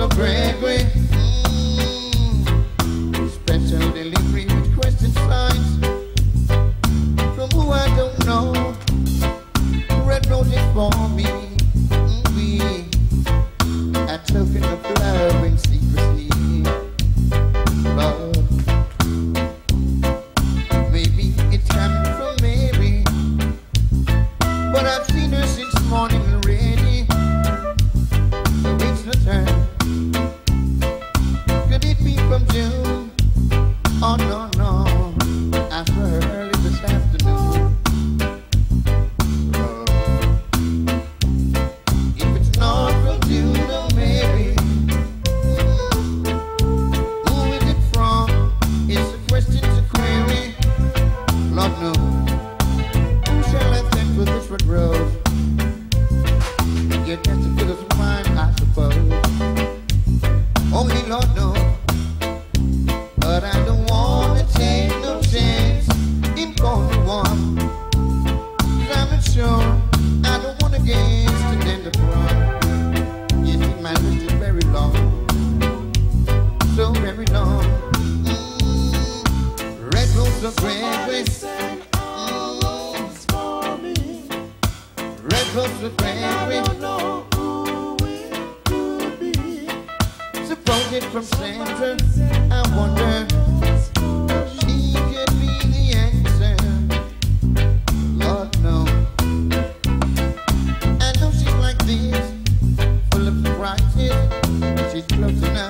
lord Gregory. Lord knows. But I don't wanna take no chance in going one. I'm sure I don't wanna get to the front. Yes, it might be very long, so very long. Mm-hmm. Red rose of red Mm. Red rose red graduates. shielded from slander. I wonder if she could be the answer. Lord, no. I know she's like this, full of surprises. She's close enough.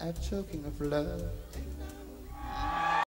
At choking of love.